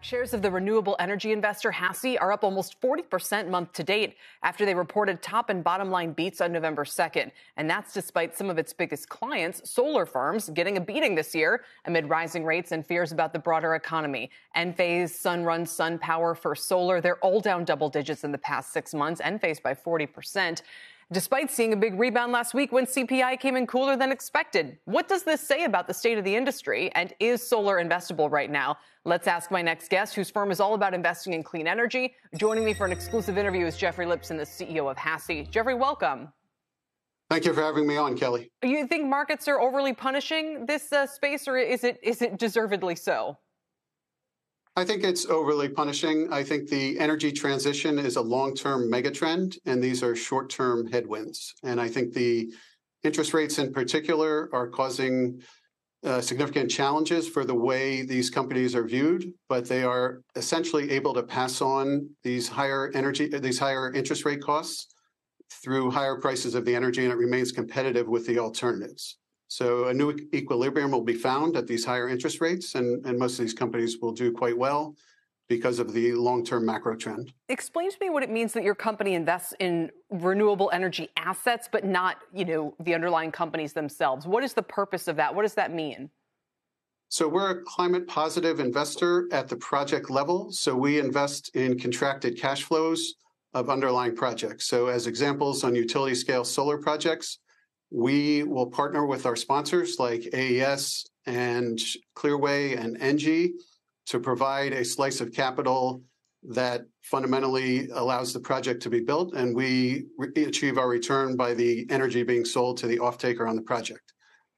Shares of the renewable energy investor HASI are up almost 40% month to date after they reported top and bottom line beats on November 2nd. And that's despite some of its biggest clients, solar firms, getting a beating this year amid rising rates and fears about the broader economy. Enphase, Sunrun, SunPower, First Solar, they're all down double digits in the past six months, Enphase by 40% despite seeing a big rebound last week when CPI came in cooler than expected. What does this say about the state of the industry? And is solar investable right now? Let's ask my next guest, whose firm is all about investing in clean energy. Joining me for an exclusive interview is Jeffrey Lipson, the CEO of HASI. Jeffrey, welcome. Thank you for having me on, Kelly. You think markets are overly punishing this uh, space, or is it is it deservedly so? I think it's overly punishing. I think the energy transition is a long-term megatrend, and these are short-term headwinds. And I think the interest rates in particular are causing uh, significant challenges for the way these companies are viewed, but they are essentially able to pass on these higher energy, these higher interest rate costs through higher prices of the energy, and it remains competitive with the alternatives. So a new equilibrium will be found at these higher interest rates, and, and most of these companies will do quite well because of the long-term macro trend. Explain to me what it means that your company invests in renewable energy assets, but not, you know, the underlying companies themselves. What is the purpose of that? What does that mean? So we're a climate positive investor at the project level. So we invest in contracted cash flows of underlying projects. So as examples on utility scale solar projects, we will partner with our sponsors like AES and Clearway and Engie to provide a slice of capital that fundamentally allows the project to be built, and we achieve our return by the energy being sold to the off-taker on the project.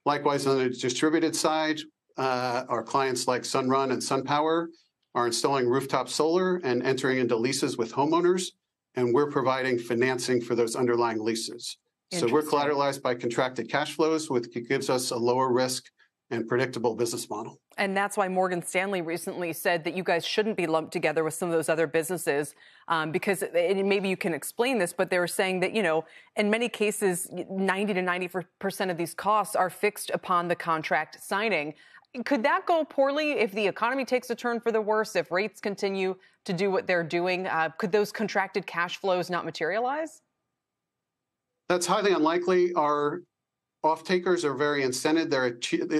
Likewise, on the distributed side, uh, our clients like Sunrun and SunPower are installing rooftop solar and entering into leases with homeowners, and we're providing financing for those underlying leases. So we're collateralized by contracted cash flows, which gives us a lower risk and predictable business model. And that's why Morgan Stanley recently said that you guys shouldn't be lumped together with some of those other businesses um, because maybe you can explain this, but they were saying that, you know, in many cases, 90 to 90% of these costs are fixed upon the contract signing. Could that go poorly if the economy takes a turn for the worse, if rates continue to do what they're doing? Uh, could those contracted cash flows not materialize? That's highly unlikely. Our off-takers are very incented. They're,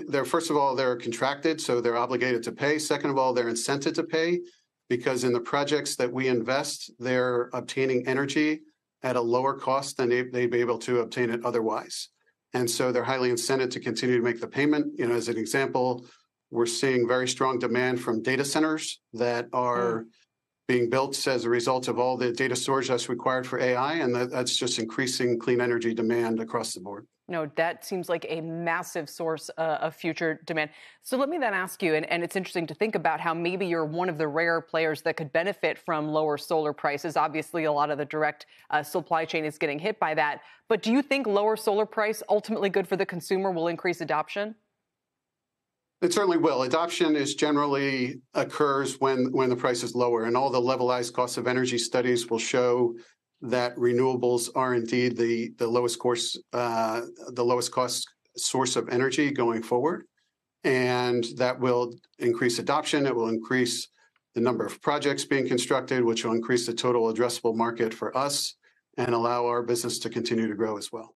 they're first of all, they're contracted, so they're obligated to pay. Second of all, they're incented to pay because in the projects that we invest, they're obtaining energy at a lower cost than they, would be able to obtain it otherwise. And so they're highly incented to continue to make the payment. You know, as an example, we're seeing very strong demand from data centers that are mm being built as a result of all the data storage that's required for AI, and that, that's just increasing clean energy demand across the board. No, that seems like a massive source uh, of future demand. So let me then ask you, and, and, it's interesting to think about how maybe you're one of the rare players that could benefit from lower solar prices. Obviously, a lot of the direct uh, supply chain is getting hit by that. But do you think lower solar price, ultimately good for the consumer, will increase adoption? It certainly will. Adoption is generally occurs when when the price is lower, and all the levelized cost of energy studies will show that renewables are indeed the the lowest course uh, the lowest cost source of energy going forward, and that will increase adoption. It will increase the number of projects being constructed, which will increase the total addressable market for us and allow our business to continue to grow as well.